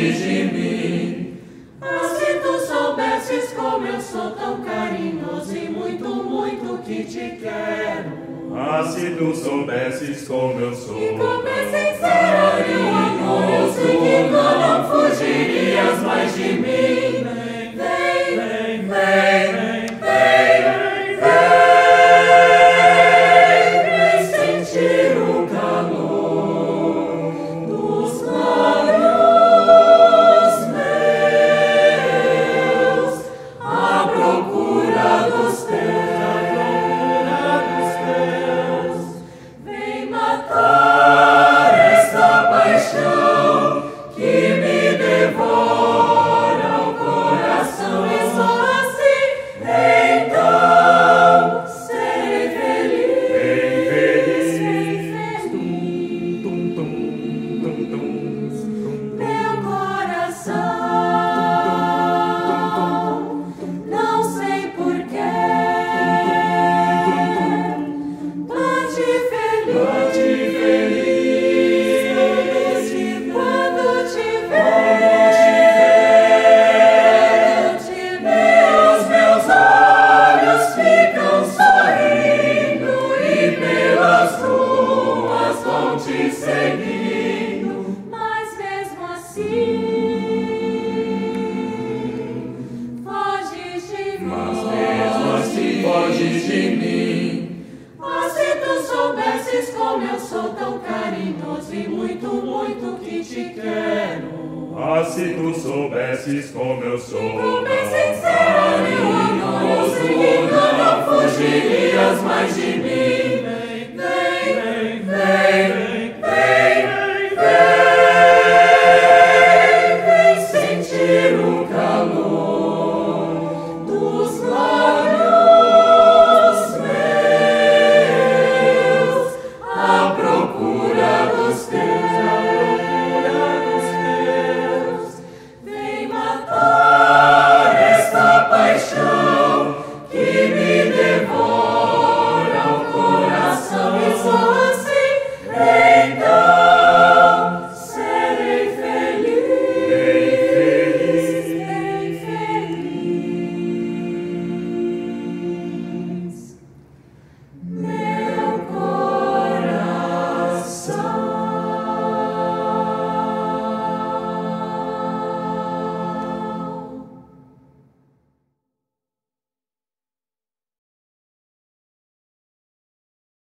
De mim. Ah, se tu soubesses como eu sou tão carinhoso e muito, muito que te quero. Ah, se tu soubesses como eu sou. E como é sincero meu amor, eu sei que tu não fugirias mais de e muito, muito que te quero. Ah, se tu soubesses como eu sou. Como é sincero sei que tu não fugirias mais de mim.